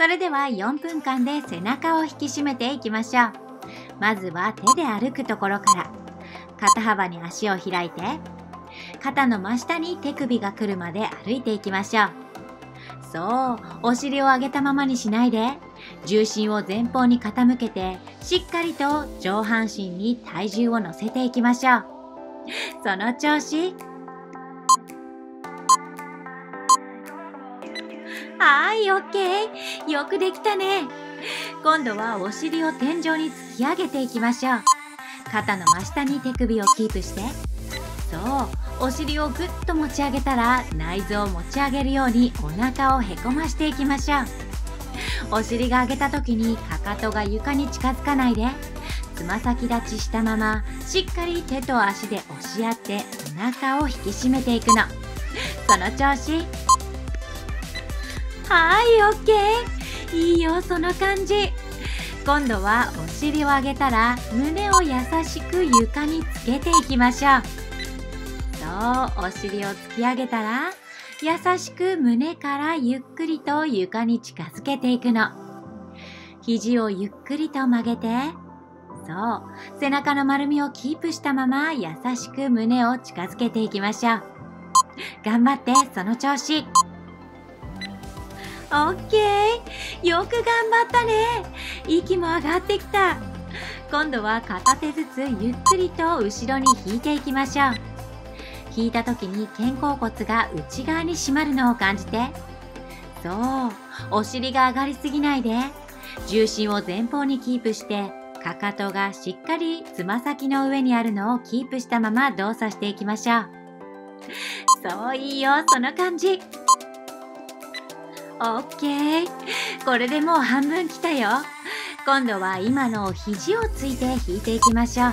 それでは4分間で背中を引き締めていきましょう。まずは手で歩くところから。肩幅に足を開いて肩の真下に手首が来るまで歩いていきましょう。そうお尻を上げたままにしないで重心を前方に傾けてしっかりと上半身に体重を乗せていきましょう。その調子はい、オッケー。よくできたね。今度はお尻を天井に突き上げていきましょう。肩の真下に手首をキープして。そう、お尻をぐっと持ち上げたら内臓を持ち上げるようにお腹をへこましていきましょう。お尻が上げた時にかかとが床に近づかないで、つま先立ちしたまましっかり手と足で押し合ってお腹を引き締めていくの。その調子。はい、オッケー。いいよ、その感じ。今度はお尻を上げたら胸を優しく床につけていきましょう。そう、お尻を突き上げたら優しく胸からゆっくりと床に近づけていくの。肘をゆっくりと曲げて、そう、背中の丸みをキープしたまま優しく胸を近づけていきましょう。頑張って、その調子。オッケーよく頑張ったね。息も上がってきた。今度は片手ずつゆっくりと後ろに引いていきましょう。引いた時に肩甲骨が内側に締まるのを感じて。そう。お尻が上がりすぎないで。重心を前方にキープして。かかとがしっかりつま先の上にあるのをキープしたまま動作していきましょう。そういいよ。その感じ。オッケー。これでもう半分来たよ。今度は今の肘をついて引いていきましょう。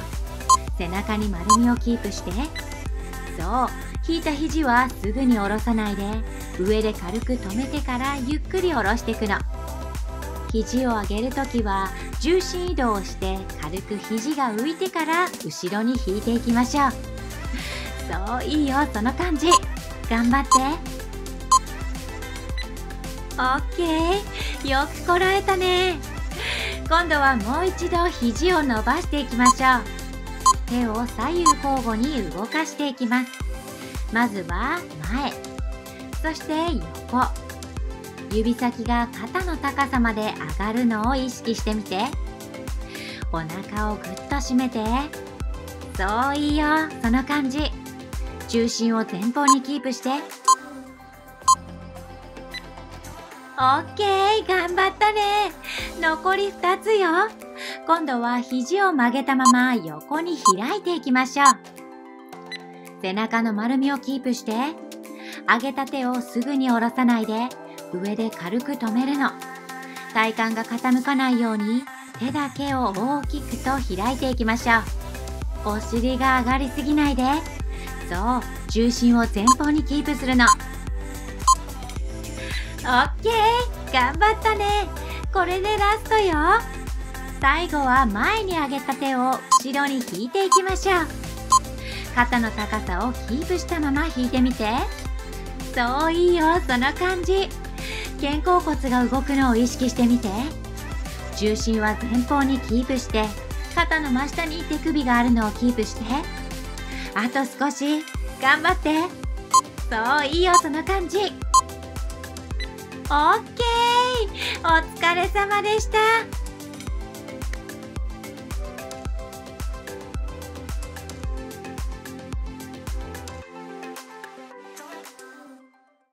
背中に丸みをキープして。そう。引いた肘はすぐに下ろさないで。上で軽く止めてからゆっくり下ろしていくの。肘を上げるときは重心移動をして軽く肘が浮いてから後ろに引いていきましょう。そういいよ。その感じ。頑張って。オッケー。よくこらえたね。今度はもう一度肘を伸ばしていきましょう。手を左右交互に動かしていきます。まずは前。そして横。指先が肩の高さまで上がるのを意識してみて。お腹をぐっと締めて。そういいよ。その感じ。重心を前方にキープして。オッケー頑張ったね。残り2つよ。今度は肘を曲げたまま横に開いていきましょう。背中の丸みをキープして上げた手をすぐに下ろさないで上で軽く止めるの。体幹が傾かないように手だけを大きくと開いていきましょう。お尻が上がりすぎないで。そう重心を前方にキープするの。オッケー。頑張ったね。これでラストよ。最後は前に上げた手を後ろに引いていきましょう。肩の高さをキープしたまま引いてみて。そういいよその感じ。肩甲骨が動くのを意識してみて。重心は前方にキープして肩の真下に手首があるのをキープして。あと少し。頑張って。そういいよその感じ。オッケー。お疲れ様でした。